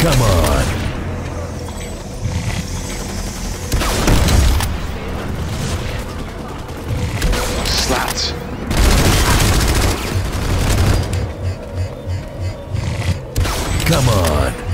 Come on. Slaat. Come on.